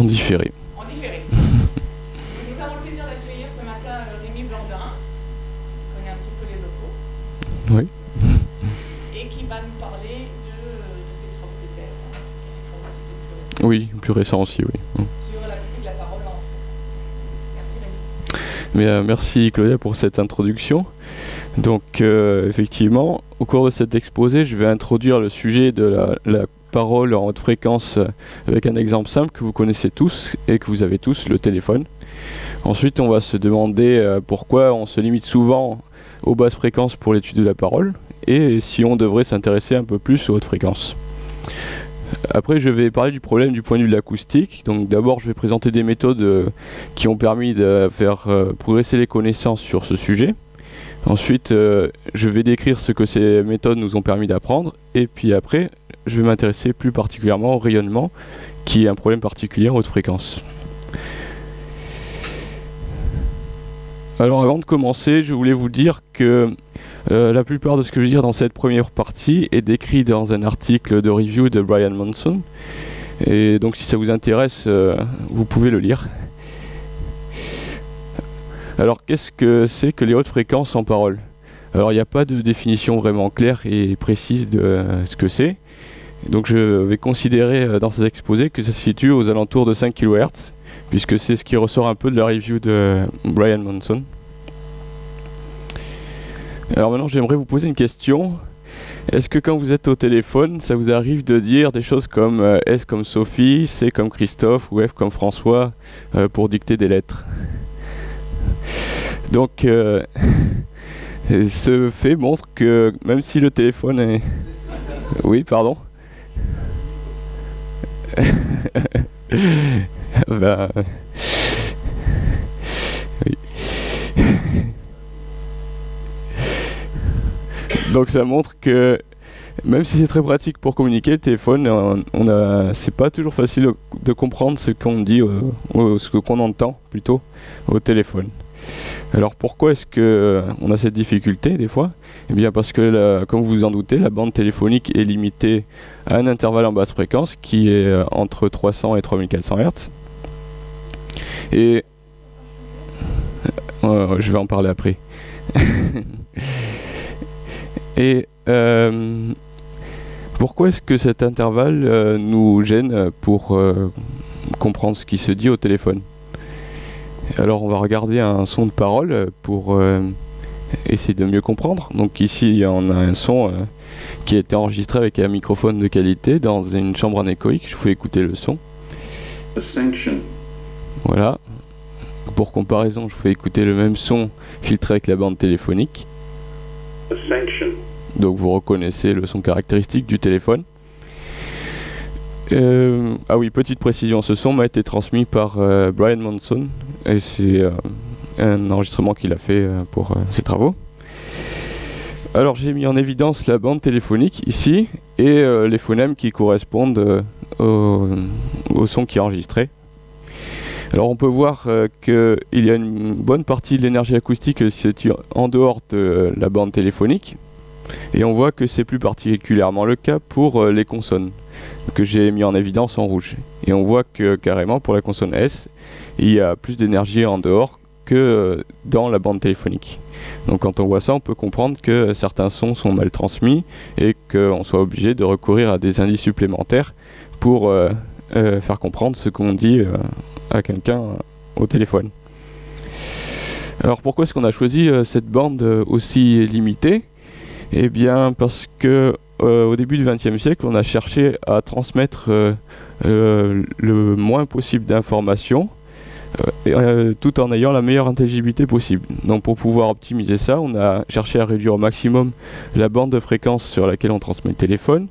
En différé. En différé. Nous avons le plaisir d'accueillir ce matin euh, Rémi Blandin, qui connaît un petit peu les locaux, Oui. et qui va nous parler de, de ses travaux de thèse, hein, de ses travaux plus récents, Oui, plus récent aussi, oui. sur la de la parole en France. Merci Rémi. Mais euh, merci Claudia pour cette introduction. Donc euh, effectivement, au cours de cet exposé, je vais introduire le sujet de la, la parole en haute fréquence euh, avec un exemple simple que vous connaissez tous et que vous avez tous, le téléphone. Ensuite, on va se demander euh, pourquoi on se limite souvent aux basses fréquences pour l'étude de la parole et si on devrait s'intéresser un peu plus aux hautes fréquences. Après, je vais parler du problème du point de vue de l'acoustique. Donc d'abord, je vais présenter des méthodes euh, qui ont permis de faire progresser les connaissances sur ce sujet. Ensuite, je vais décrire ce que ces méthodes nous ont permis d'apprendre. Et puis après, je vais m'intéresser plus particulièrement au rayonnement, qui est un problème particulier en haute fréquence. Alors avant de commencer, je voulais vous dire que euh, la plupart de ce que je vais dire dans cette première partie est décrit dans un article de review de Brian Monson. Et donc si ça vous intéresse, euh, vous pouvez le lire. Alors qu'est-ce que c'est que les hautes fréquences en parole? Alors il n'y a pas de définition vraiment claire et précise de euh, ce que c'est. Donc je vais considérer euh, dans ces exposés que ça se situe aux alentours de 5 kHz, puisque c'est ce qui ressort un peu de la review de Brian Monson. Alors maintenant j'aimerais vous poser une question. Est-ce que quand vous êtes au téléphone, ça vous arrive de dire des choses comme euh, S comme Sophie, C comme Christophe ou F comme François euh, pour dicter des lettres? Donc ce fait montre que même si le téléphone est... Oui, pardon? Bah, oui. Donc ça montre que même si c'est très pratique pour communiquer, le téléphone, on, a, c'est pas toujours facile de, comprendre ce qu'on dit, euh, ou ce qu'on entend plutôt au téléphone. Alors pourquoi est-ce que euh, on a cette difficulté des fois? Eh bien parce que, comme vous vous en doutez, la bande téléphonique est limitée à un intervalle en basse fréquence qui est euh, entre 300 et 3400 Hz. Et euh, je vais en parler après. Et pourquoi est-ce que cet intervalle nous gêne pour comprendre ce qui se dit au téléphone? Alors on va regarder un son de parole euh, pour euh, essayer de mieux comprendre. Donc ici on a un son euh, qui a été enregistré avec un microphone de qualité dans une chambre anéchoïque. Je vous fais écouter le son. Voilà. Pour comparaison, je vous fais écouter le même son filtré avec la bande téléphonique. Donc vous reconnaissez le son caractéristique du téléphone. Ah oui, petite précision, ce son m'a été transmis par euh, Brian Monson et c'est euh, un enregistrement qu'il a fait euh, pour ses travaux. Alors j'ai mis en évidence la bande téléphonique ici et les phonèmes qui correspondent au, son qui est enregistré. Alors on peut voir qu'il y a une bonne partie de l'énergie acoustique qui se situe en dehors de la bande téléphonique. Et on voit que c'est plus particulièrement le cas pour les consonnes, que j'ai mis en évidence en rouge. Et on voit que carrément pour la consonne S, il y a plus d'énergie en dehors que euh, dans la bande téléphonique. Donc quand on voit ça, on peut comprendre que certains sons sont mal transmis et qu'on soit obligé de recourir à des indices supplémentaires pour euh, euh, faire comprendre ce qu'on dit à quelqu'un au téléphone. Alors pourquoi est-ce qu'on a choisi cette bande aussi limitée? Eh bien, parce que euh, au début du XXe siècle, on a cherché à transmettre euh, euh, le moins possible d'informations, tout en ayant la meilleure intelligibilité possible. Donc, pour pouvoir optimiser ça, on a cherché à réduire au maximum la bande de fréquence sur laquelle on transmet le téléphone.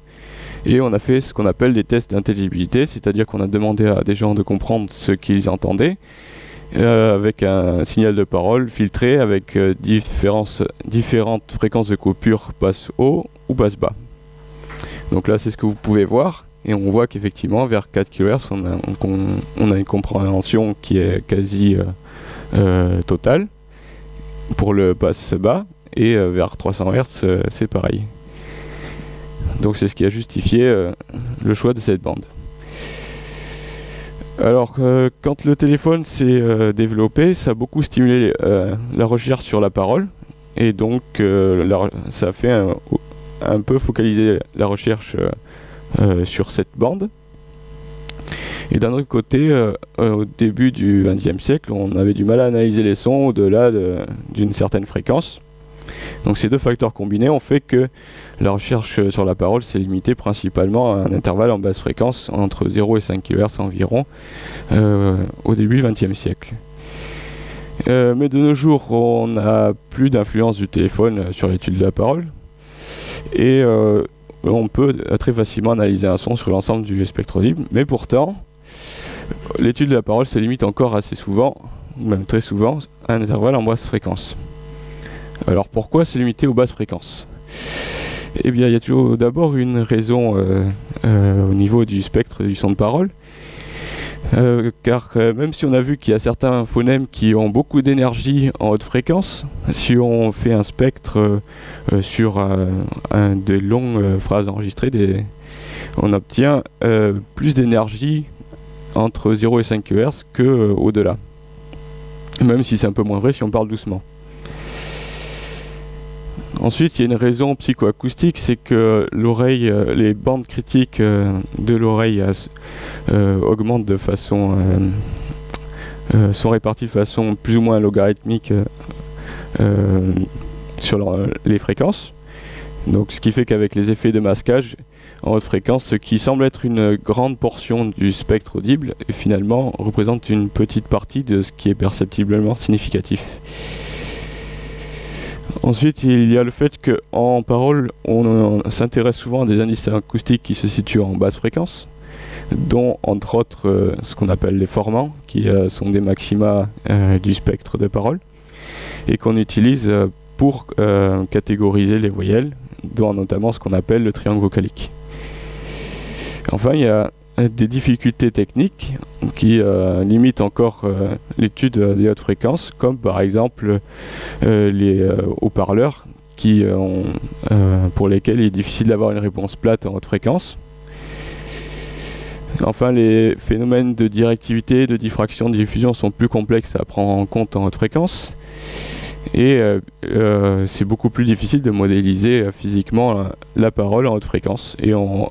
Et on a fait ce qu'on appelle des tests d'intelligibilité, c'est-à-dire qu'on a demandé à des gens de comprendre ce qu'ils entendaient, avec un signal de parole filtré avec différentes fréquences de coupure basse haut ou basse bas. Donc là c'est ce que vous pouvez voir et on voit qu'effectivement vers 4 kHz on a, une compréhension qui est quasi euh, euh, totale pour le basse bas et euh, vers 300 Hz c'est pareil. Donc c'est ce qui a justifié le choix de cette bande. Alors, quand le téléphone s'est développé, ça a beaucoup stimulé la recherche sur la parole. Et donc, ça fait un, un peu focaliser la recherche euh, euh, sur cette bande. Et d'un autre côté, euh, au début du XXe siècle, on avait du mal à analyser les sons au-delà de- d'une certaine fréquence. Donc ces deux facteurs combinés ont fait que la recherche sur la parole s'est limitée principalement à un intervalle en basse fréquence entre 0 et 5 kHz environ au début du XXe siècle. Mais de nos jours, on n'a plus d'influence du téléphone sur l'étude de la parole et euh, on peut très facilement analyser un son sur l'ensemble du spectre audible. Mais pourtant, l'étude de la parole se limite encore assez souvent, ou même très souvent, à un intervalle en basse fréquence. Alors pourquoi se limiter aux basses fréquences? Eh bien, il y a toujours d'abord une raison euh, euh, au niveau du spectre du son de parole. Euh, car euh, même si on a vu qu'il y a certains phonèmes qui ont beaucoup d'énergie en haute fréquence, si on fait un spectre euh, sur des longues phrases enregistrées, on obtient plus d'énergie entre 0 et 5 kHz que au-delà. Même si c'est un peu moins vrai si on parle doucement. Ensuite, il y a une raison psychoacoustique, c'est que l'oreille, euh, les bandes critiques euh, de l'oreille euh, augmentent de façon, sont réparties de façon plus ou moins logarithmique sur les fréquences. Donc, ce qui fait qu'avec les effets de masquage en haute fréquence, ce qui semble être une grande portion du spectre audible, finalement représente une petite partie de ce qui est perceptiblement significatif. Ensuite, il y a le fait qu'en parole, on, s'intéresse souvent à des indices acoustiques qui se situent en basse fréquence, dont entre autres euh, ce qu'on appelle les formants, qui euh, sont des maxima euh, du spectre de parole, et qu'on utilise pour catégoriser les voyelles, dont notamment ce qu'on appelle le triangle vocalique. Enfin, il y a des difficultés techniques qui euh, limitent encore euh, l'étude euh, des hautes fréquences, comme par exemple euh, les euh, haut-parleurs qui, euh, euh, pour lesquels il est difficile d'avoir une réponse plate en haute fréquence. Enfin, les phénomènes de directivité, de diffraction, de diffusion sont plus complexes à prendre en compte en haute fréquence. Et euh, euh, c'est beaucoup plus difficile de modéliser euh, physiquement la, parole en haute fréquence. Et on,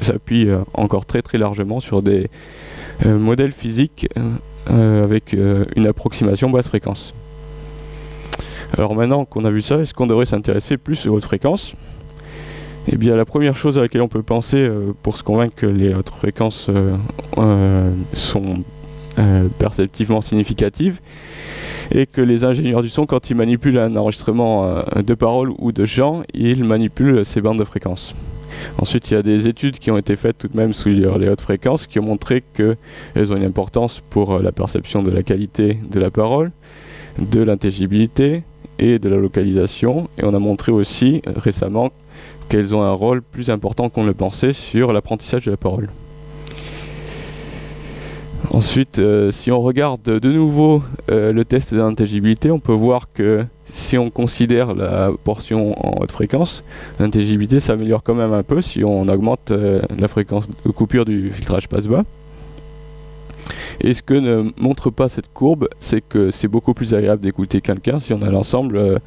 s'appuie encore très très largement sur des modèles physiques avec une approximation basse fréquence. Alors maintenant qu'on a vu ça, est-ce qu'on devrait s'intéresser plus aux hautes fréquences? Eh bien la première chose à laquelle on peut penser pour se convaincre que les hautes fréquences sont euh, perceptivement significatives et que les ingénieurs du son, quand ils manipulent un enregistrement euh, de paroles ou de chant, ils manipulent ces bandes de fréquences. Ensuite, il y a des études qui ont été faites tout de même sous les hautes fréquences qui ont montré qu'elles ont une importance pour euh, la perception de la qualité de la parole, de l'intelligibilité et de la localisation. Et on a montré aussi récemment qu'elles ont un rôle plus important qu'on le pensait sur l'apprentissage de la parole. Ensuite, euh, si on regarde de nouveau euh, le test d'intelligibilité, on peut voir que si on considère la portion en haute fréquence, l'intelligibilité s'améliore quand même un peu si on augmente euh, la fréquence de coupure du filtrage passe-bas. Et ce que ne montre pas cette courbe, c'est que c'est beaucoup plus agréable d'écouter quelqu'un si on a l'ensemble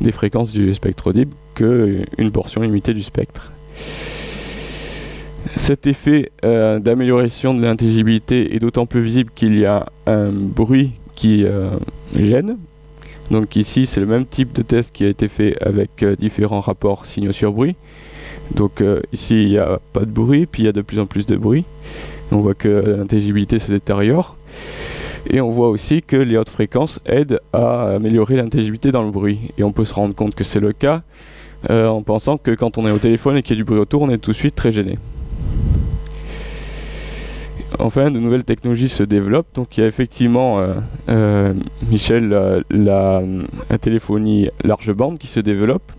des fréquences du spectre audible qu'une portion limitée du spectre. Cet effet euh, d'amélioration de l'intelligibilité est d'autant plus visible qu'il y a un bruit qui euh, gêne. Donc ici, c'est le même type de test qui a été fait avec euh, différents rapports signaux sur bruit. Donc ici, il n'y a pas de bruit, puis il y a de plus en plus de bruit. On voit que l'intelligibilité se détériore. Et on voit aussi que les hautes fréquences aident à améliorer l'intelligibilité dans le bruit. Et on peut se rendre compte que c'est le cas en pensant que quand on est au téléphone et qu'il y a du bruit autour, on est tout de suite très gêné. Enfin, de nouvelles technologies se développent. Donc, il y a effectivement, euh, euh, Michel, la, téléphonie large bande qui se développe,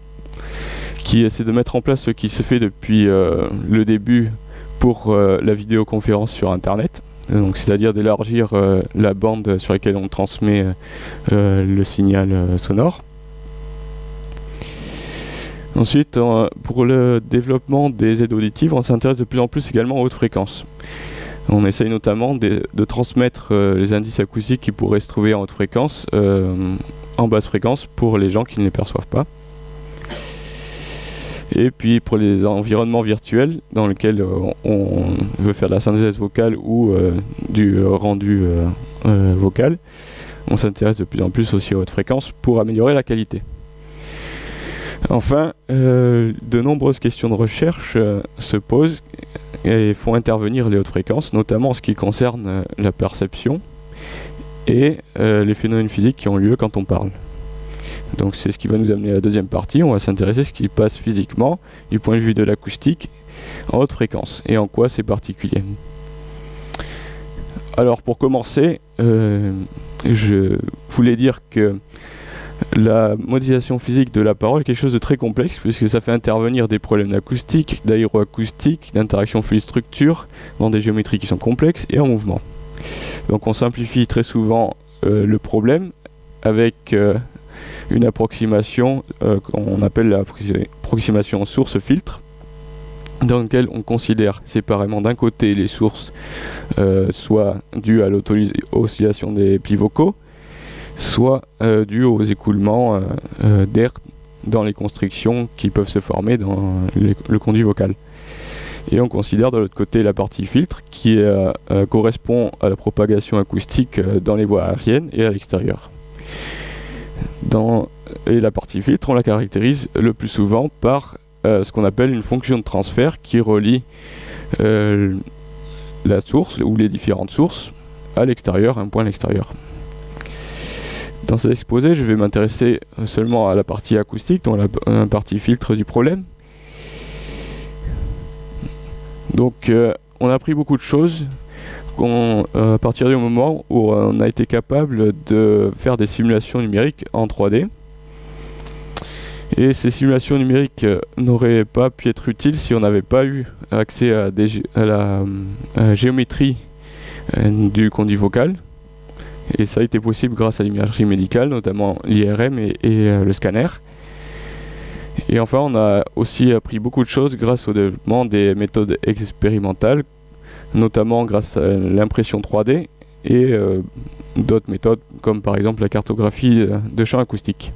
qui essaie de mettre en place ce qui se fait depuis euh, le début pour la vidéoconférence sur Internet. C'est-à-dire d'élargir la bande sur laquelle on transmet le signal sonore. Ensuite, pour le développement des aides auditives, on s'intéresse de plus en plus également aux hautes fréquences. On essaye notamment de, transmettre euh, les indices acoustiques qui pourraient se trouver en haute fréquence euh, en basse fréquence pour les gens qui ne les perçoivent pas. Et puis pour les environnements virtuels dans lesquels euh, on veut faire de la synthèse vocale ou du rendu vocal, on s'intéresse de plus en plus aussi aux hautes fréquences pour améliorer la qualité. Enfin, de nombreuses questions de recherche se posent et font intervenir les hautes fréquences, notamment en ce qui concerne euh, la perception et euh, les phénomènes physiques qui ont lieu quand on parle. Donc c'est ce qui va nous amener à la deuxième partie. On va s'intéresser à ce qui passe physiquement du point de vue de l'acoustique en haute fréquence et en quoi c'est particulier. Alors pour commencer, euh, je voulais dire que la modélisation physique de la parole est quelque chose de très complexe puisque ça fait intervenir des problèmes d'acoustique, d'aéroacoustique, d'interaction fluide-structure dans des géométries qui sont complexes et en mouvement. Donc on simplifie très souvent euh, le problème avec euh, une approximation euh, qu'on appelle l'approximation source-filtre dans lequel on considère séparément d'un côté les sources soit dues à l'oscillation des plis vocaux, soit euh, dues aux écoulements euh, euh, d'air dans les constrictions qui peuvent se former dans le conduit vocal. Et on considère de l'autre côté la partie filtre qui correspond à la propagation acoustique dans les voies aériennes et à l'extérieur. Et la partie filtre, on la caractérise le plus souvent par ce qu'on appelle une fonction de transfert qui relie la source ou les différentes sources à l'extérieur, un point à l'extérieur. Dans cet exposé, je vais m'intéresser euh, seulement à la partie acoustique, donc la la partie filtre du problème. Donc, euh, on a appris beaucoup de choses euh, à partir du moment où on a été capable de faire des simulations numériques en 3D. Et ces simulations numériques euh, n'auraient pas pu être utiles si on n'avait pas eu accès à, à la euh, géométrie euh, du conduit vocal. Et ça a été possible grâce à l'imagerie médicale, notamment l'IRM et, euh, le scanner. Et enfin, on a aussi appris beaucoup de choses grâce au développement des méthodes expérimentales, notamment grâce à l'impression 3D et euh, d'autres méthodes comme par exemple la cartographie euh, de champs acoustiques.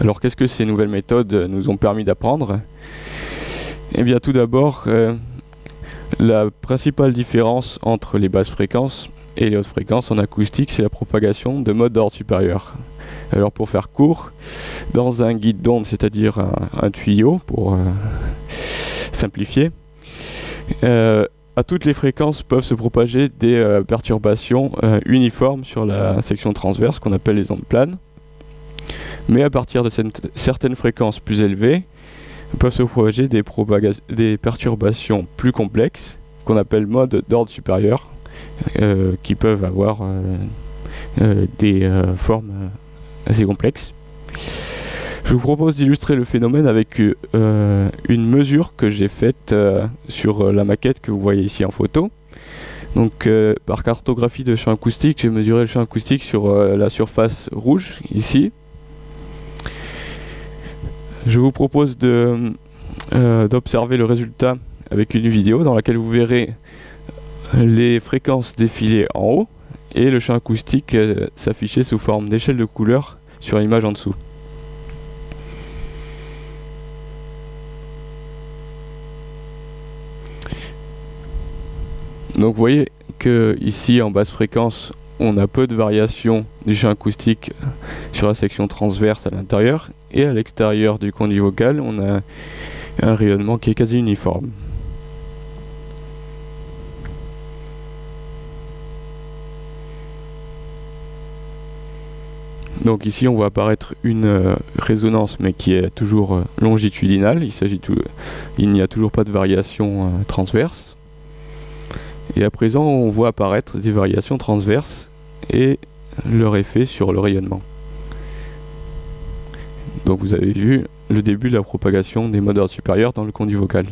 Alors qu'est-ce que ces nouvelles méthodes nous ont permis d'apprendre? Eh bien tout d'abord, la principale différence entre les basses fréquences et les hautes fréquences en acoustique, c'est la propagation de modes d'ordre supérieur. Alors pour faire court, dans un guide d'onde, c'est-à-dire un, tuyau, pour euh, simplifier, euh, à toutes les fréquences peuvent se propager des euh, perturbations uniformes sur la section transverse qu'on appelle les ondes planes. Mais à partir de certaines fréquences plus élevées, peuvent se propager des, des perturbations plus complexes qu'on appelle modes d'ordre supérieur, euh, qui peuvent avoir euh, euh, des formes assez complexes. Je vous propose d'illustrer le phénomène avec une mesure que j'ai faite sur la maquette que vous voyez ici en photo. Donc par cartographie de champ acoustique, j'ai mesuré le champ acoustique sur la surface rouge ici. Je vous propose d'observer le résultat avec une vidéo dans laquelle vous verrez les fréquences défiler en haut et le champ acoustique euh, s'afficher sous forme d'échelle de couleur sur l'image en dessous. Donc vous voyez que ici en basse fréquence on a peu de variations du champ acoustique sur la section transverse à l'intérieur et à l'extérieur du conduit vocal on a un rayonnement qui est quasi uniforme. Donc ici on voit apparaître une euh, résonance mais qui est toujours euh, longitudinale, il il n'y a toujours pas de variation euh, transverse. Et à présent on voit apparaître des variations transverses et leur effet sur le rayonnement. Donc vous avez vu le début de la propagation des modes d'ordre supérieur dans le conduit vocal.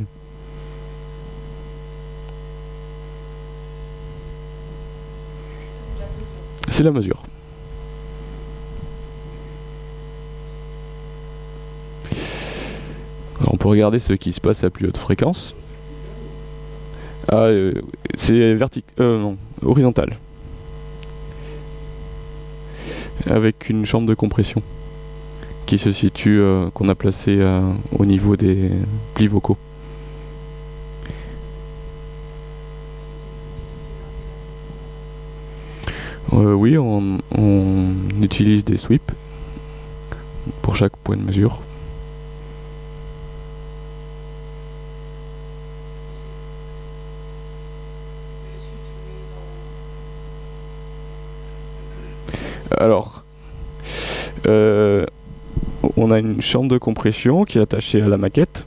C'est la mesure. Alors on peut regarder ce qui se passe à plus haute fréquence. Ah, euh, c'est vertic... Euh, horizontal. Avec une chambre de compression qui se situe, euh, qu'on a placé euh, au niveau des plis vocaux. Oui, on utilise des sweeps pour chaque point de mesure. Alors, euh, on a une chambre de compression qui est attachée à la maquette.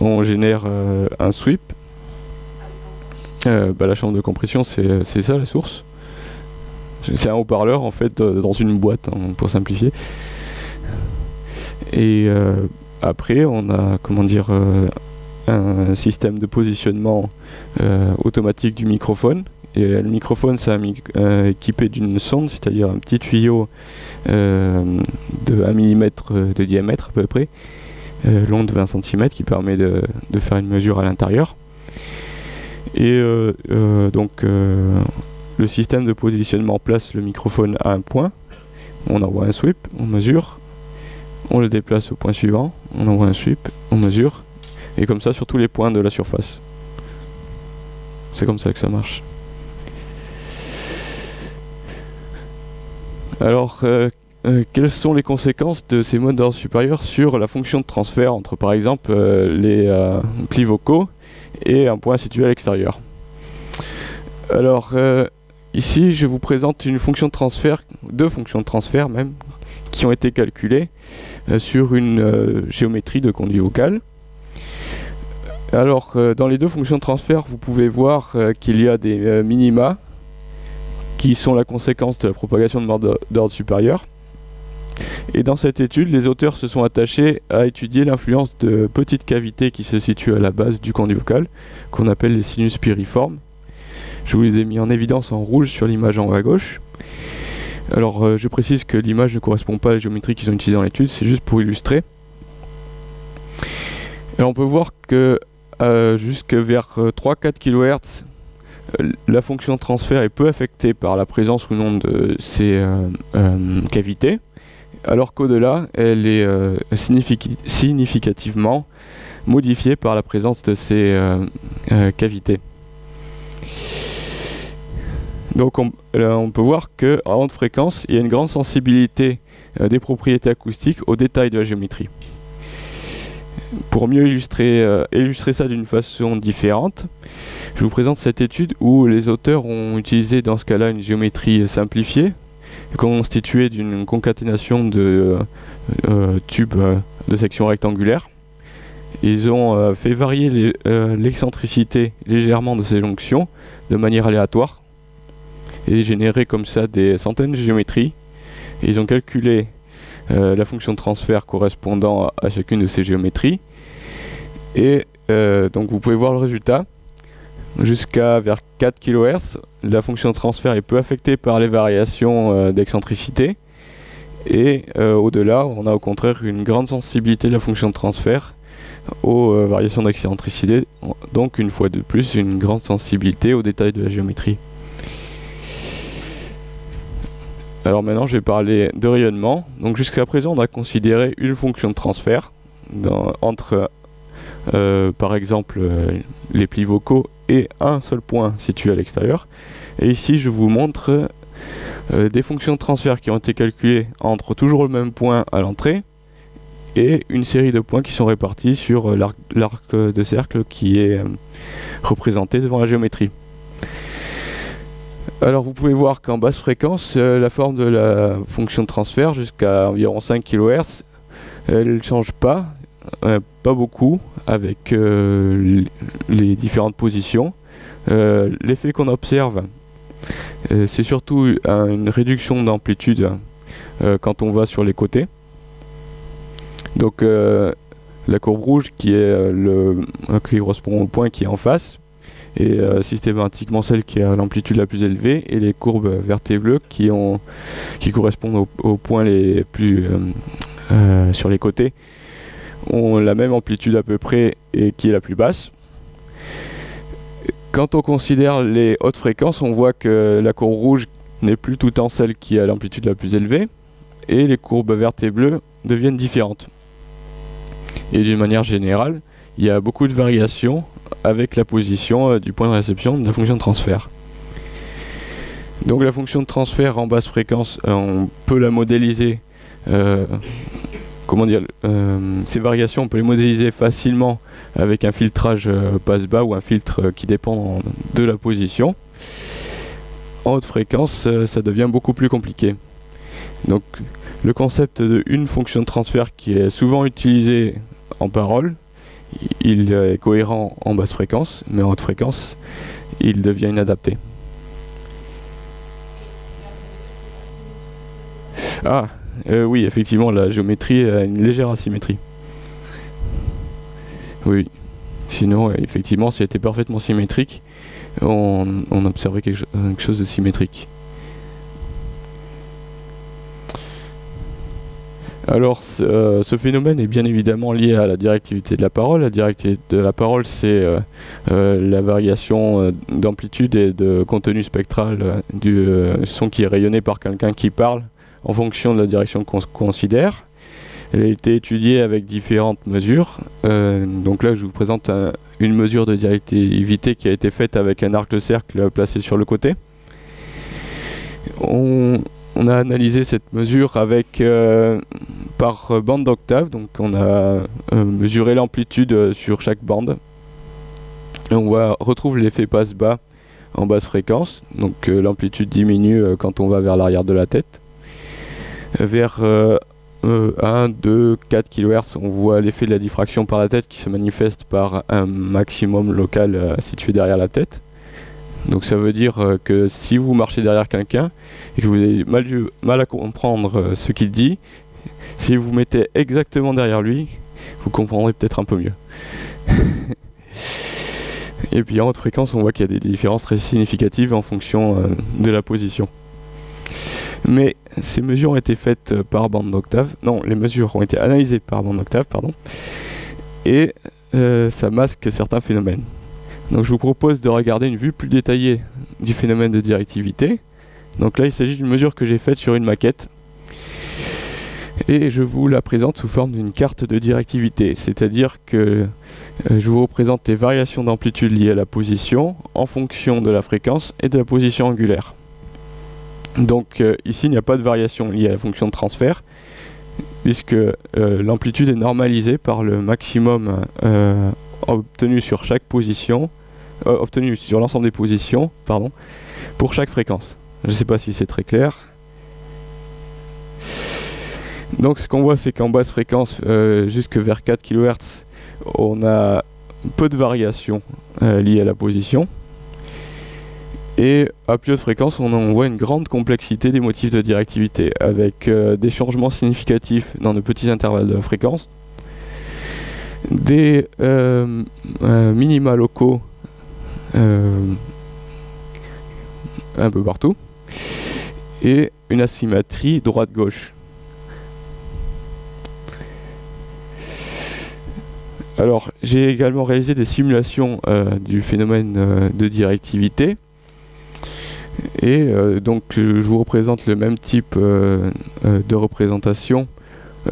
On génère euh, un sweep. Euh, bah, la chambre de compression, c'est ça la source. C'est un haut-parleur en fait dans une boîte, hein, pour simplifier. Et après, on a comment un système de positionnement automatique du microphone. Euh, le microphone, c'est euh, équipé d'une sonde, c'est-à-dire un petit tuyau euh, de 1 mm de diamètre à peu près, long de 20 cm, qui permet de, de faire une mesure à l'intérieur. Et donc, le système de positionnement place le microphone à un point. On envoie un sweep, on mesure, on le déplace au point suivant, on envoie un sweep, on mesure, et comme ça sur tous les points de la surface. C'est comme ça que ça marche. Alors, euh, euh, quelles sont les conséquences de ces modes d'ordre supérieur sur la fonction de transfert entre, par exemple, euh, les plis vocaux et un point situé à l'extérieur? Alors, ici, je vous présente une fonction de transfert, deux fonctions de transfert même, qui ont été calculées sur une géométrie de conduit vocal. Alors, dans les deux fonctions de transfert, vous pouvez voir qu'il y a des minima qui sont la conséquence de la propagation de mode d'ordre supérieur. Et dans cette étude, les auteurs se sont attachés à étudier l'influence de petites cavités qui se situent à la base du conduit vocal, qu'on appelle les sinus piriformes. Je vous les ai mis en évidence en rouge sur l'image en haut à gauche. Alors, euh, je précise que l'image ne correspond pas à la géométrie qu'ils ont utilisée dans l'étude, c'est juste pour illustrer. Et on peut voir que euh, jusque vers euh, 3-4 kHz, euh, la fonction de transfert est peu affectée par la présence ou non de ces euh, euh, cavités, alors qu'au-delà, elle est euh, significativement modifiée par la présence de ces euh, euh, cavités. Donc on, peut voir qu'à haute fréquence, il y a une grande sensibilité euh, des propriétés acoustiques aux détails de la géométrie. Pour mieux illustrer, euh, illustrer ça d'une façon différente, je vous présente cette étude où les auteurs ont utilisé dans ce cas-là une géométrie simplifiée, constituée d'une concaténation de euh, euh, tubes de section rectangulaire. Ils ont fait varier l'excentricité légèrement de ces jonctions de manière aléatoire et généré comme ça des centaines de géométries. Ils ont calculé la fonction de transfert correspondant à, chacune de ces géométries. Et euh, donc vous pouvez voir le résultat. Jusqu'à vers 4 kHz, la fonction de transfert est peu affectée par les variations euh, d'excentricité. Et euh, au-delà, on a au contraire une grande sensibilité de la fonction de transfert aux euh, variations d'excentricité. Donc une fois de plus, une grande sensibilité aux détails de la géométrie. Alors maintenant, je vais parler de rayonnement. Donc jusqu'à présent, on a considéré une fonction de transfert entre, euh, par exemple, euh, les plis vocaux et un seul point situé à l'extérieur. Et ici, je vous montre euh, des fonctions de transfert qui ont été calculées entre toujours le même point à l'entrée et une série de points qui sont répartis sur l'arc de cercle qui est représenté devant la géométrie. Alors vous pouvez voir qu'en basse fréquence, euh, la forme de la fonction de transfert jusqu'à environ 5 kHz, elle ne change pas, euh, pas beaucoup, avec euh, les différentes positions. L'effet qu'on observe, c'est surtout un- une réduction d'amplitude quand on va sur les côtés. Donc la courbe rouge qui correspond au point qui est en face et euh, systématiquement celle qui a l'amplitude la plus élevée et les courbes vertes et bleues qui ont qui correspondent aux, points les plus euh, euh, sur les côtés ont la même amplitude à peu près et qui est la plus basse. Quand on considère les hautes fréquences, on voit que la courbe rouge n'est plus tout le temps celle qui a l'amplitude la plus élevée, et les courbes vertes et bleues deviennent différentes. Et d'une manière générale, il y a beaucoup de variations avec la position euh, du point de réception de la fonction de transfert. Donc la fonction de transfert en basse fréquence, euh, on peut la modéliser. euh, comment dire Ces variations, on peut les modéliser facilement avec un filtrage passe-bas ou un filtre qui dépend de la position. En haute fréquence, ça devient beaucoup plus compliqué. Donc le concept de une fonction de transfert qui est souvent utilisé en parole, il est cohérent en basse fréquence, mais en haute fréquence, il devient inadapté. Ah, euh, oui, effectivement, la géométrie a une légère asymétrie. Oui. Sinon, effectivement, si elle était parfaitement symétrique, on, euh, quelque chose de symétrique. Alors, ce, euh, ce phénomène est bien évidemment lié à la directivité de la parole. La directivité de la parole, c'est euh, euh, la variation d'amplitude et de contenu spectral du son qui est rayonné par quelqu'un qui parle en fonction de la direction qu'on considère. Elle a été étudiée avec différentes mesures. Donc là, je vous présente un- une mesure de directivité qui a été faite avec un arc de cercle placé sur le côté. On a analysé cette mesure euh, par bande d'octave. Donc on a euh, mesuré l'amplitude euh, sur chaque bande. On voit, retrouve l'effet passe-bas en basse fréquence. Donc l'amplitude diminue quand on va vers l'arrière de la tête. Vers euh, euh, 1, 2, 4 kHz, on voit l'effet de la diffraction par la tête qui se manifeste par un maximum local situé derrière la tête. Donc ça veut dire euh, que si vous marchez derrière quelqu'un et que vous avez mal, à comprendre euh, ce qu'il dit, si vous mettez exactement derrière lui, vous comprendrez peut-être un peu mieux. et puis en haute fréquence, on voit qu'il y a des différences très significatives en fonction euh, de la position. Mais ces mesures ont été faites par bande d'octave. Non, les mesures ont été analysées par bande d'octave, pardon. Et ça masque certains phénomènes. Donc je vous propose de regarder une vue plus détaillée du phénomène de directivité. Donc là, il s'agit d'une mesure que j'ai faite sur une maquette. Et je vous la présente sous forme d'une carte de directivité. C'est-à-dire que euh, je vous représente les variations d'amplitude liées à la position en fonction de la fréquence et de la position angulaire. Donc euh, ici, il n'y a pas de variation liée à la fonction de transfert, puisque euh, l'amplitude est normalisée par le maximum obtenu sur chaque position, euh, obtenu sur l'ensemble des positions, pardon, pour chaque fréquence. Je ne sais pas si c'est très clair. Donc ce qu'on voit, c'est qu'en basse fréquence, euh, jusque vers 4 kHz, on a peu de variations euh, liées à la position. Et à plus haute fréquence, on, on voit une grande complexité des motifs de directivité, avec euh, des changements significatifs dans de petits intervalles de fréquence, des minima locaux un peu partout, et une asymétrie droite-gauche. Alors, j'ai également réalisé des simulations euh, du phénomène euh, de directivité. Et euh, donc, je vous représente le même type euh, euh, de représentation euh,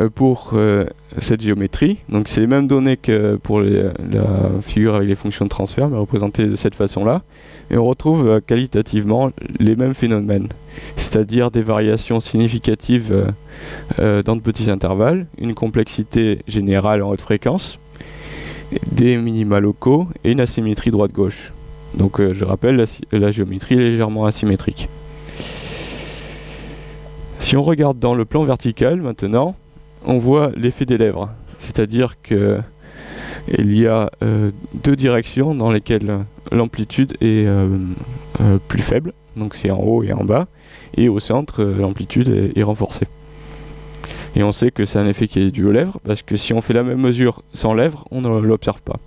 pour euh, cette géométrie. Donc, c'est les mêmes données que pour la figure avec les fonctions de transfert, mais représentées de cette façon-là. Et on retrouve euh, qualitativement les mêmes phénomènes, c'est-à-dire des variations significatives euh, euh, dans de petits intervalles, une complexité générale en haute fréquence, des minima locaux et une asymétrie droite-gauche. Donc euh, je rappelle, la, la géométrie est légèrement asymétrique. Si on regarde dans le plan vertical maintenant, on voit l'effet des lèvres. C'est-à-dire que il y a euh, deux directions dans lesquelles l'amplitude est euh, euh, plus faible, donc c'est en haut et en bas, et au centre l'amplitude est, renforcée. Et on sait que c'est un effet qui est dû aux lèvres, parce que si on fait la même mesure sans lèvres, on ne l'observe pas.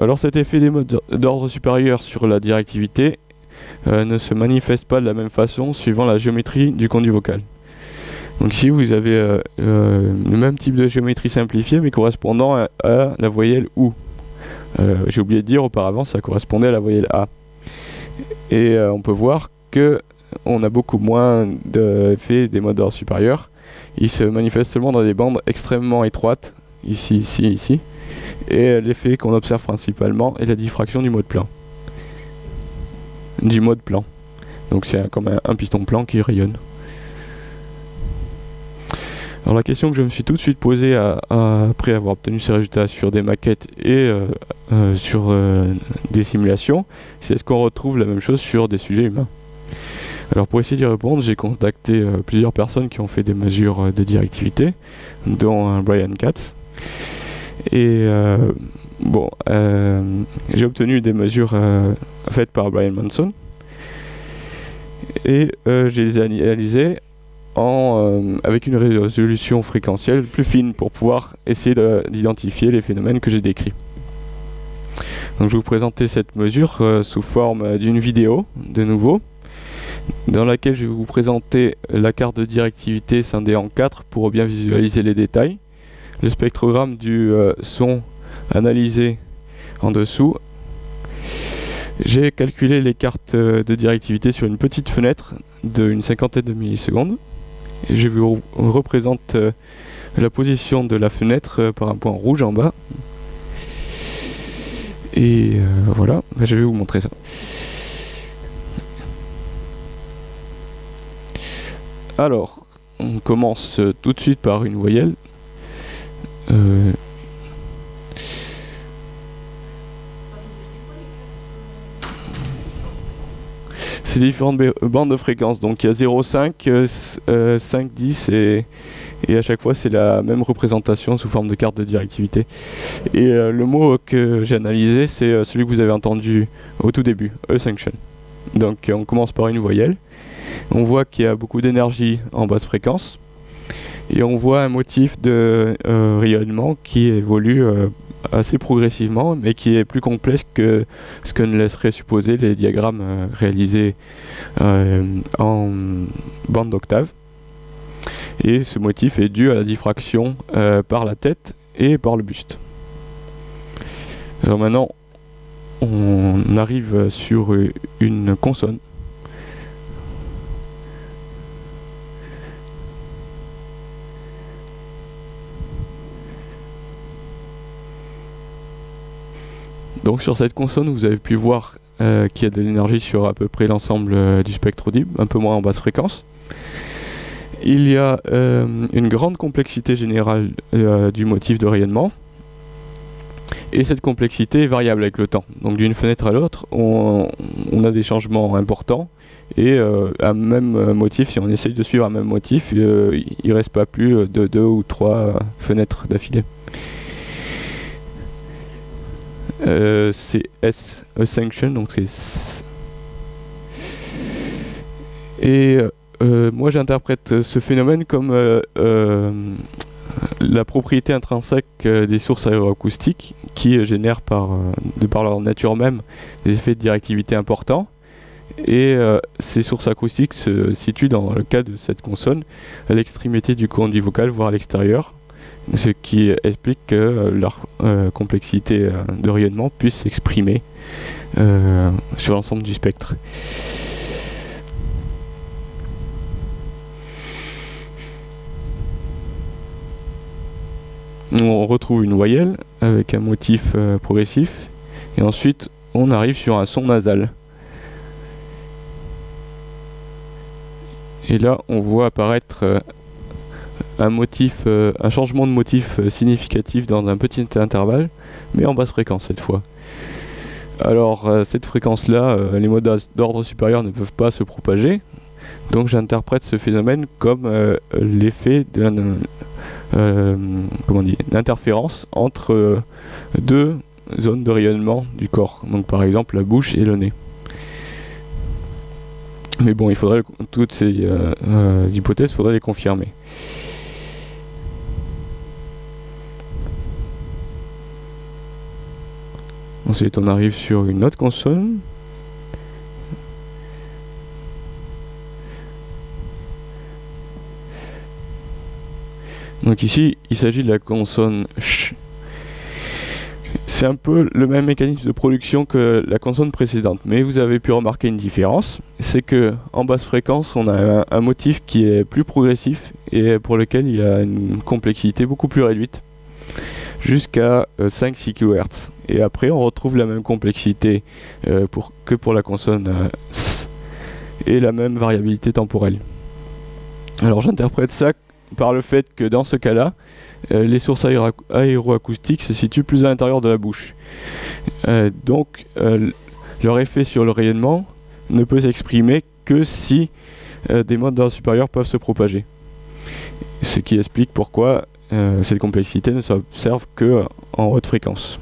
Alors cet effet des modes d'ordre supérieur sur la directivité ne se manifeste pas de la même façon suivant la géométrie du conduit vocal. Donc ici vous avez euh, euh, le même type de géométrie simplifiée mais correspondant à, la voyelle OU. Euh, J'ai oublié de dire auparavant, ça correspondait à la voyelle A. Et on peut voir que on a beaucoup moins d'effets des modes d'ordre supérieur. Ils se manifestent seulement dans des bandes extrêmement étroites, ici, ici, ici. Et l'effet qu'on observe principalement est la diffraction du mode plan. Du mode plan. Donc c'est comme un piston plan qui rayonne. Alors la question que je me suis tout de suite posée après avoir obtenu ces résultats sur des maquettes et euh, euh, sur euh, des simulations, c'est est-ce qu'on retrouve la même chose sur des sujets humains? Alors pour essayer d'y répondre, j'ai contacté plusieurs personnes qui ont fait des mesures de directivité, dont Brian Katz. Et bon, j'ai obtenu des mesures faites par Brian Manson. Et euh, je les analysées euh, avec une résolution fréquentielle plus fine pour pouvoir essayer de- d'identifier les phénomènes que j'ai décrits. Donc je vais vous présenter cette mesure euh, sous forme d'une vidéo de nouveau dans laquelle je vais vous présenter la carte de directivité scindée en quatre pour bien visualiser les détails, le spectrogramme du euh, son analysé en dessous. J'ai calculé les cartes de directivité sur une petite fenêtre d'une cinquantaine de millisecondes. Je vous représente euh, la position de la fenêtre euh, par un point rouge en bas. Et euh, voilà, Ben, je vais vous montrer ça. Alors, on commence tout de suite par une voyelle. Différentes ba- bandes de fréquences. Donc il y a 0,5, euh, s- euh, 5, 10 et, et à chaque fois c'est la même représentation sous forme de carte de directivité. Et euh, le mot que j'ai analysé c'est euh, celui que vous avez entendu au tout début, ascension. Donc euh, on commence par une voyelle. On voit qu'il y a beaucoup d'énergie en basse fréquence. Et on voit un motif de euh, rayonnement qui évolue euh, assez progressivement, mais qui est plus complexe que ce que ne laisseraient supposer les diagrammes euh, réalisés euh, en bande d'octave. Et ce motif est dû à la diffraction euh, par la tête et par le buste. Alors maintenant, on arrive sur une consonne. Donc sur cette consonne, vous avez pu voir euh, qu'il y a de l'énergie sur à peu près l'ensemble euh, du spectre audible, un peu moins en basse fréquence. Il y a euh, une grande complexité générale du motif de rayonnement. Et cette complexité est variable avec le temps. Donc d'une fenêtre à l'autre, on, on a des changements importants. Et un même motif, si on essaye de suivre un même motif, il ne reste pas plus de deux ou trois fenêtres d'affilée. Euh, c'est S Ascension, donc c'est S. Et euh, moi j'interprète ce phénomène comme euh, la propriété intrinsèque des sources aéroacoustiques qui génèrent par, de par leur nature même des effets de directivité importants. Et ces sources acoustiques se situent dans le cas de cette consonne à l'extrémité du conduit vocal, voire à l'extérieur ce qui explique que euh, leur euh, complexité euh, de rayonnement puisse s'exprimer euh, sur l'ensemble du spectre. On retrouve une voyelle avec un motif euh, progressif et ensuite on arrive sur un son nasal. Et là on voit apparaître euh, un motif, euh, un changement de motif euh, significatif dans un petit intervalle, mais en basse fréquence cette fois. Alors euh, cette fréquence-là, les modes d'ordre supérieur ne peuvent pas se propager, donc j'interprète ce phénomène comme l'effet d'une d'interférence entre deux zones de rayonnement du corps, donc par exemple la bouche et le nez. Mais bon, il faudrait toutes ces hypothèses, faudrait les confirmer. Ensuite, on arrive sur une autre consonne. Donc ici, il s'agit de la consonne ch. C'est un peu le même mécanisme de production que la consonne précédente, mais vous avez pu remarquer une différence, c'est que en basse fréquence, on a un, motif qui est plus progressif et pour lequel il y a une complexité beaucoup plus réduite, jusqu'à 5-6 kHz. Et après, on retrouve la même complexité euh, pour, que pour la consonne euh, S et la même variabilité temporelle. Alors j'interprète ça par le fait que dans ce cas-là, euh, les sources aéroacoustiques se situent plus à l'intérieur de la bouche. Euh, donc euh, leur effet sur le rayonnement ne peut s'exprimer que si des modes d'ordre supérieur peuvent se propager. Ce qui explique pourquoi cette complexité ne s'observe que en haute fréquence.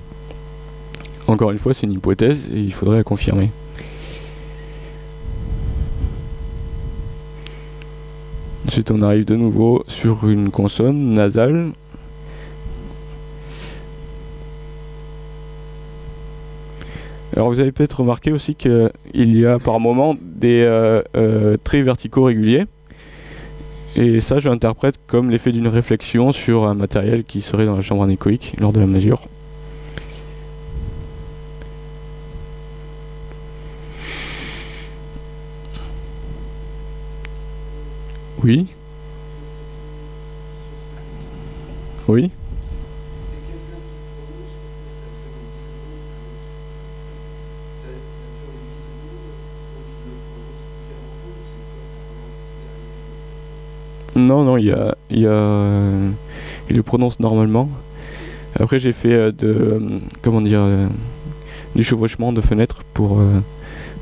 Encore une fois, c'est une hypothèse et il faudrait la confirmer. Ensuite, on arrive de nouveau sur une consonne nasale. Alors vous avez peut-être remarqué aussi qu'il y a par moments des euh, euh, traits verticaux réguliers. Et ça, je l'interprète comme l'effet d'une réflexion sur un matériel qui serait dans la chambre anéchoïque lors de la mesure. Oui. Oui. Non, non, a, il le prononce normalement. Après, j'ai fait euh, de, euh, comment dire, euh, du chevauchement de fenêtres pour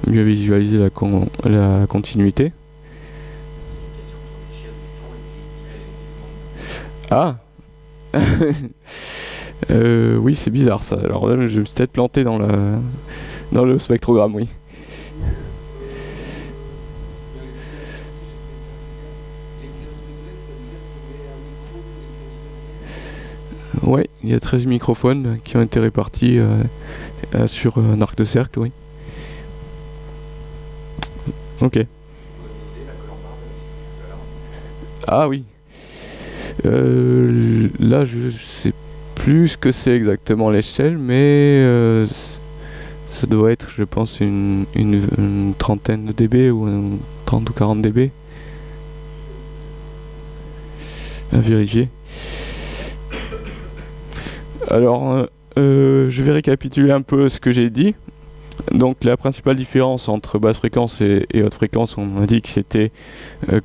mieux visualiser la, la continuité. Ah euh, Oui, c'est bizarre ça. Alors là, je suis peut-être planté dans, la... dans le spectrogramme, oui. Ouais, il y a 13 microphones qui ont été répartis euh, euh, sur un arc de cercle, oui. Ok. Ah oui, euh, là, je sais plus ce que c'est exactement l'échelle, mais euh, ça doit être, je pense, une, trentaine de dB ou 30 ou 40 dB. À vérifier. Alors, euh, je vais récapituler un peu ce que j'ai dit. Donc la principale différence entre basse fréquence et, haute fréquence, on a dit que c'était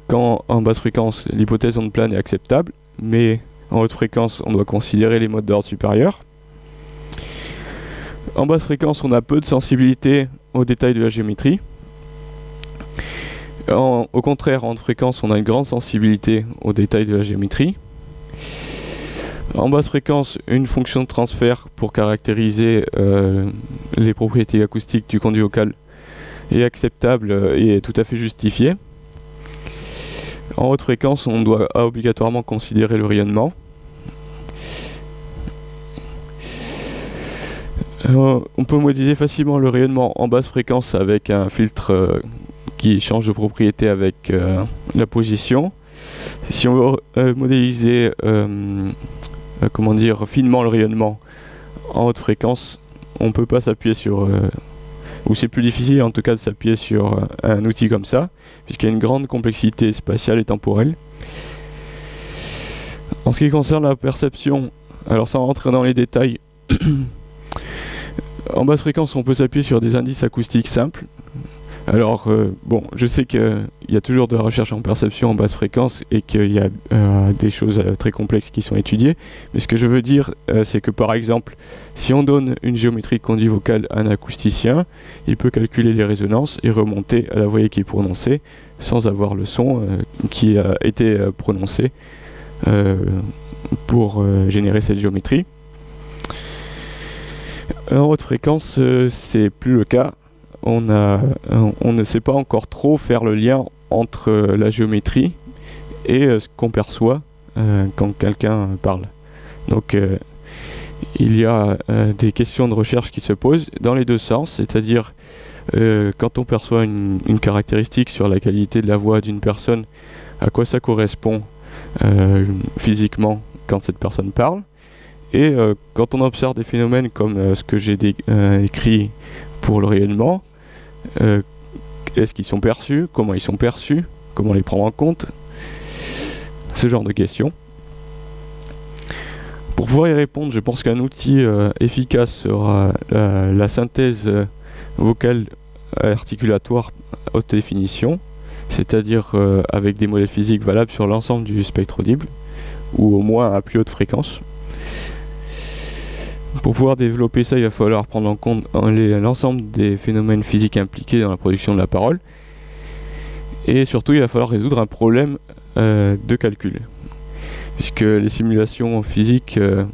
quand en basse fréquence l'hypothèse onde plane est acceptable mais en haute fréquence, on doit considérer les modes d'ordre supérieur. En basse fréquence, on a peu de sensibilité aux détails de la géométrie. au contraire, en haute fréquence, on a une grande sensibilité aux détails de la géométrie. En basse fréquence, une fonction de transfert pour caractériser euh, les propriétés acoustiques du conduit vocal est acceptable et tout à fait justifiée. En haute fréquence, on doit obligatoirement considérer le rayonnement. Euh, on peut modéliser facilement le rayonnement en basse fréquence avec un filtre euh, qui change de propriété avec euh, la position. Si on veut modéliser comment dire, finement le rayonnement en haute fréquence, on ne peut pas s'appuyer sur où c'est plus difficile en tout cas de s'appuyer sur euh, un outil comme ça, puisqu'il y a une grande complexité spatiale et temporelle. En ce qui concerne la perception, alors sans rentrer dans les détails, en basse fréquence on peut s'appuyer sur des indices acoustiques simples, alors, euh, bon, je sais qu'il y a toujours de la recherche en perception en basse fréquence et qu'il y a euh, des choses euh, très complexes qui sont étudiées. Mais ce que je veux dire, c'est que par exemple, si on donne une géométrie vocal à un acousticien, il peut calculer les résonances et remonter à la voyée qui est prononcée sans avoir le son qui a été prononcé pour générer cette géométrie. En haute fréquence, c'est plus le cas on, a, on ne sait pas encore trop faire le lien entre la géométrie et euh, ce qu'on perçoit euh, quand quelqu'un parle. Donc euh, il y a des questions de recherche qui se posent dans les deux sens, c'est-à-dire quand on perçoit une, caractéristique sur la qualité de la voix d'une personne, à quoi ça correspond physiquement quand cette personne parle, Et quand on observe des phénomènes comme ce que j'ai écrit pour le rayonnement, est-ce qu'ils sont perçus? Comment ils sont perçus? Comment les prendre en compte? Ce genre de questions. Pour pouvoir y répondre, je pense qu'un outil euh, efficace sera la, synthèse euh, vocale articulatoire haute définition, c'est-à-dire euh, avec des modèles physiques valables sur l'ensemble du spectre audible, ou au moins à plus haute fréquence. Pour pouvoir développer ça, il va falloir prendre en compte l'ensemble des phénomènes physiques impliqués dans la production de la parole. Et surtout, il va falloir résoudre un problème de calcul. Puisque les simulations physiques euh,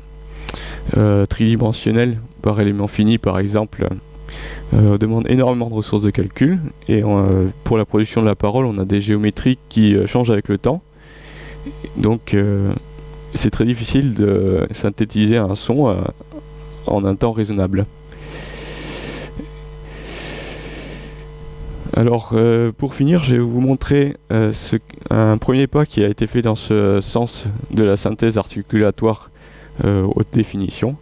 euh, tridimensionnelles par élément fini par exemple euh, demandent énormément de ressources de calcul. Et pour la production de la parole on a des géométries qui changent avec le temps. Donc c'est très difficile de synthétiser un son en un temps raisonnable. Alors, euh, pour finir, je vais vous montrer euh, un premier pas qui a été fait dans ce sens de la synthèse articulatoire euh, haute définition.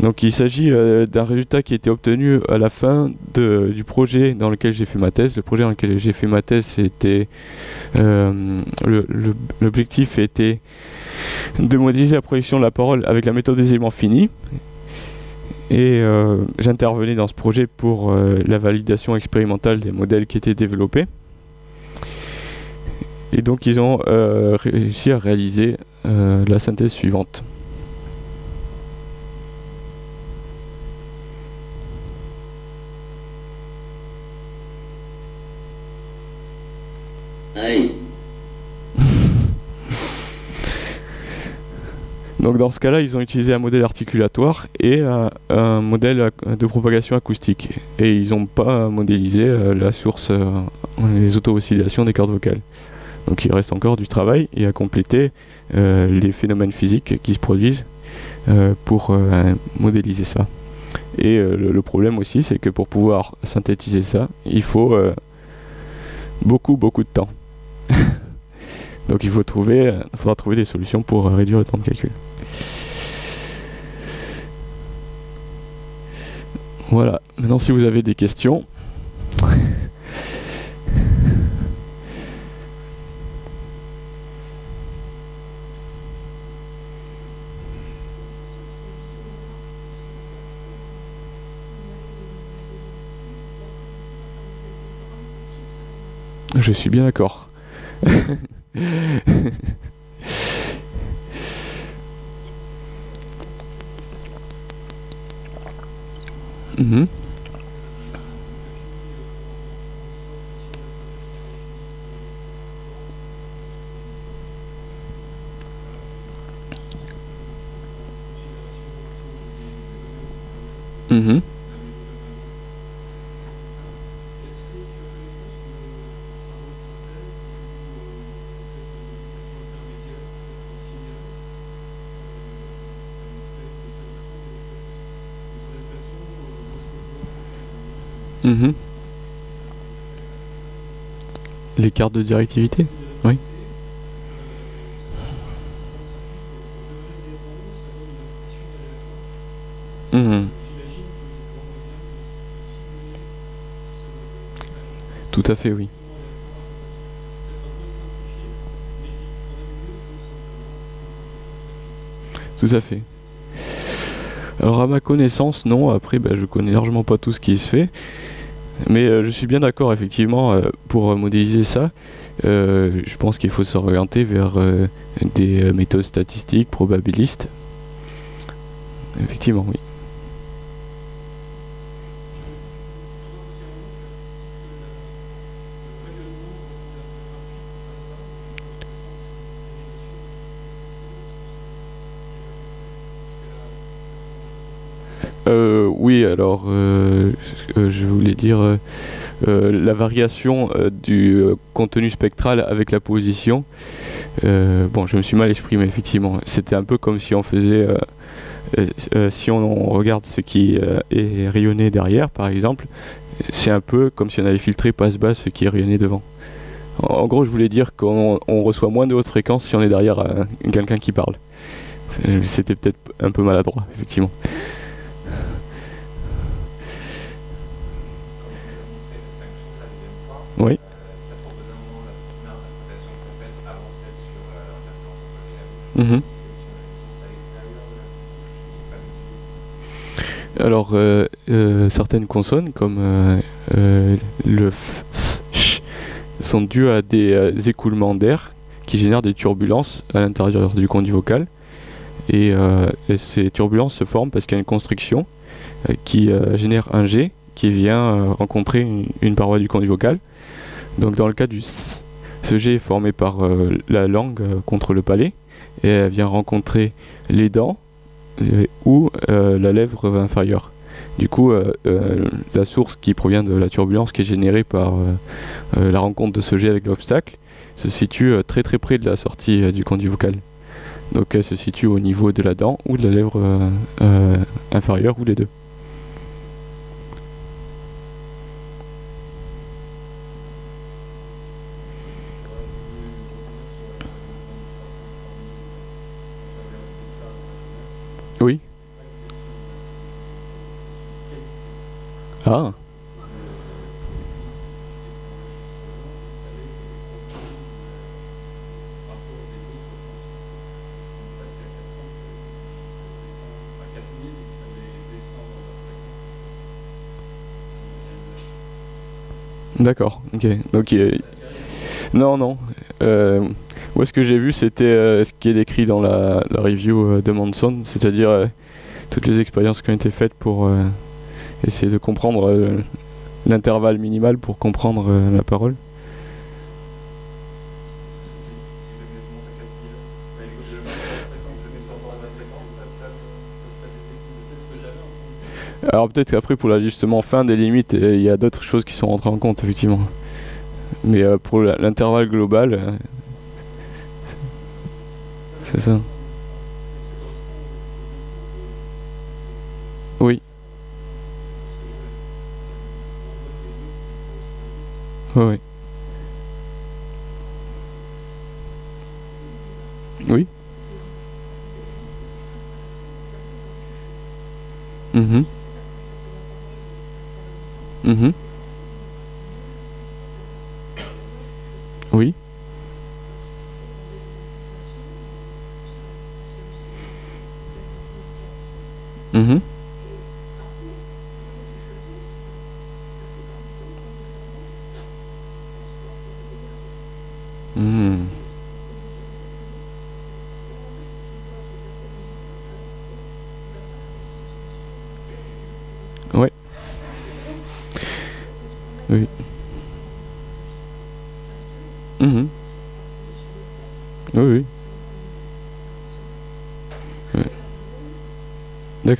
Donc, il s'agit d'un résultat qui a été obtenu à la fin du projet dans lequel j'ai fait ma thèse. Le projet dans lequel j'ai fait ma thèse, c'était l'objectif était de modéliser la production de la parole avec la méthode des éléments finis. Et euh, j'intervenais dans ce projet pour euh, la validation expérimentale des modèles qui étaient développés. Et donc ils ont euh, réussi à réaliser la synthèse suivante. Donc dans ce cas-là, ils ont utilisé un modèle articulatoire et un, modèle de propagation acoustique. Et ils n'ont pas modélisé euh, la source, euh, les auto-oscillations des cordes vocales. Donc il reste encore du travail et à compléter euh, les phénomènes physiques qui se produisent pour modéliser ça. Et le, problème aussi, c'est que pour pouvoir synthétiser ça, il faut beaucoup, beaucoup de temps. Donc il faut trouver, faudra trouver des solutions pour réduire le temps de calcul. Voilà, maintenant si vous avez des questions. Je suis bien d'accord. mm-hmm. mm-hmm. Mhm. Les cartes de directivité Oui. Mhm. Tout à fait, oui. Tout à fait. Alors à ma connaissance, non. Après, ben, je connais largement pas tout ce qui se fait. Mais euh, je suis bien d'accord, effectivement, euh, pour modéliser ça, euh, je pense qu'il faut s'orienter vers des méthodes statistiques, probabilistes. Effectivement, oui. oui, alors je voulais dire euh, euh, la variation euh, du contenu spectral avec la position. bon, je me suis mal exprimé, effectivement. C'était un peu comme si on faisait. si on, regarde ce qui est rayonné derrière, par exemple, c'est un peu comme si on avait filtré passe-bas ce qui est rayonné devant. En, gros, je voulais dire qu'on reçoit moins de haute fréquence si on est derrière quelqu'un qui parle. C'était peut-être un peu maladroit, effectivement. Oui. Mhm. Alors, euh, euh, certaines consonnes, comme euh, le f, s, ch, sont dues à des écoulements d'air qui génèrent des turbulences à l'intérieur du conduit vocal. Et, et ces turbulences se forment parce qu'il y a une constriction qui génère un G qui vient rencontrer une, une paroi du conduit vocal. Donc, dans le cas du s, ce G est formé par euh, la langue euh, contre le palais et elle vient rencontrer les dents euh, ou la lèvre inférieure. Du coup, la source qui provient de la turbulence qui est générée par la rencontre de ce jet avec l'obstacle se situe très très près de la sortie du conduit vocal. Donc elle se situe au niveau de la dent ou de la lèvre inférieure ou les deux. Oui. Ah. D'accord, ok. Donc, non, non. Euh, ce que j'ai vu, c'était euh, ce qui est décrit dans la, la review euh, de Manson, c'est-à-dire euh, toutes les expériences qui ont été faites pour essayer de comprendre l'intervalle minimal pour comprendre la parole. Alors peut-être qu'après pour l'ajustement fin des limites, il y a d'autres choses qui sont rentrées en compte effectivement. Mais pour l'intervalle global, c'est ça. Oui. Oui, oui. Mhm. Mhm. Oui. Mm-hmm.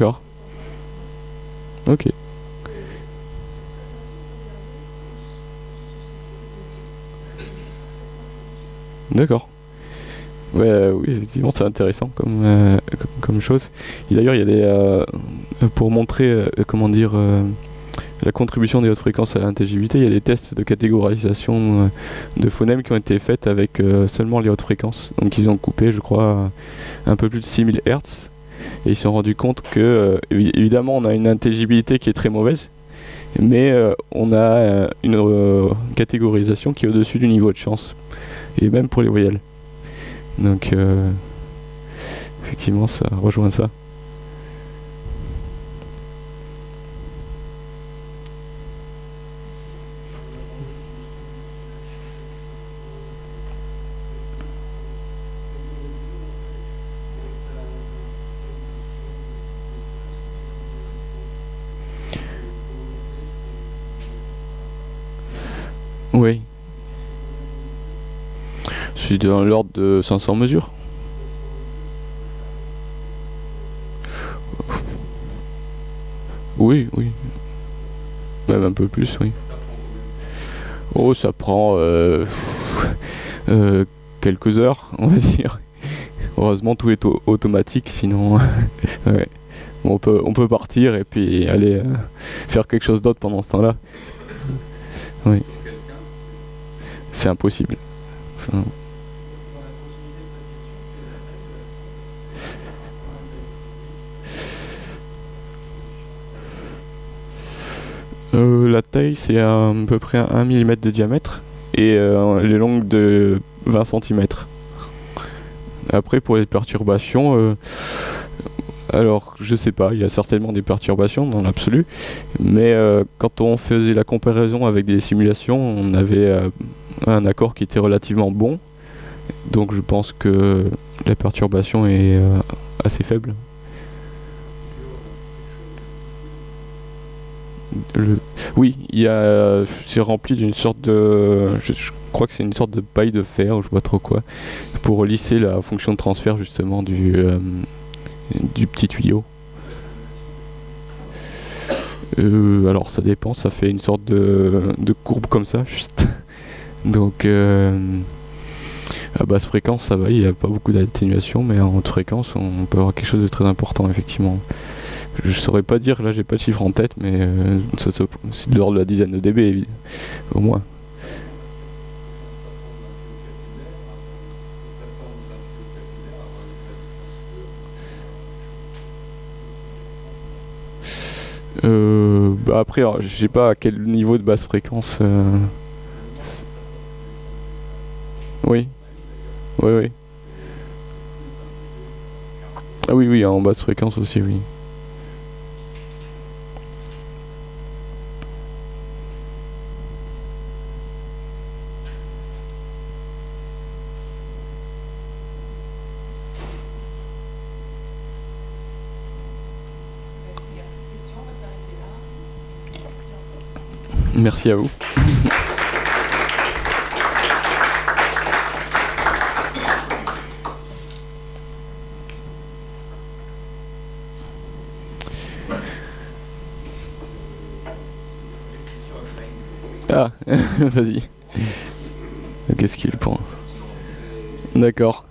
D'accord. Ok. D'accord. Ouais, euh, oui, effectivement, c'est intéressant comme, euh, comme, comme chose. Et d'ailleurs, il y a des. euh, pour montrer, comment dire, la contribution des hautes fréquences à l'intelligibilité, il y a des tests de catégorisation de phonèmes qui ont été faits avec seulement les hautes fréquences. Donc, ils ont coupé, je crois, un peu plus de 6000 Hz. Et ils se sont rendus compte que, euh, évi- évidemment, on a une intelligibilité qui est très mauvaise, mais euh, on a euh, une catégorisation qui est au-dessus du niveau de chance, et même pour les voyelles. Donc, effectivement, ça rejoint ça. Oui. C'est dans l'ordre de 500 mesures. Oui, oui. Même un peu plus, oui. Oh, ça prend euh, euh, quelques heures, on va dire. Heureusement, tout est au- automatique, sinon, on peut on peut partir et puis aller euh, faire quelque chose d'autre pendant ce temps-là. Oui. C'est impossible. Euh, la taille, c'est à, peu près 1 mm de diamètre et euh, les longues de 20 cm. Après, pour les perturbations, euh, alors je sais pas, il y a certainement des perturbations dans l'absolu, mais euh, quand on faisait la comparaison avec des simulations, on avait euh, un accord qui était relativement bon. Donc je pense que la perturbation est euh, assez faible. Le- Oui, il c'est rempli d'une sorte de, je, crois que c'est une sorte de paille de fer, ou je pas trop quoi, pour lisser la fonction de transfert justement du, du petit tuyau. Euh, alors ça dépend, ça fait une sorte de, courbe comme ça, juste. Donc euh, à basse fréquence ça va, il n'y a pas beaucoup d'atténuation, mais en haute fréquence on peut avoir quelque chose de très important effectivement. Je saurais pas dire, là j'ai pas de chiffre en tête, mais euh, c'est de l'ordre de la dizaine de dB au moins. Euh, bah après, je sais pas à quel niveau de basse fréquence. euh, Oui. Oui, oui. Ah oui, oui, en basse fréquence aussi, oui. Il y a plus de questions, on va s'arrêter là. Merci à vous. Ah, vas-y. Qu'est-ce qu'il prend? D'accord.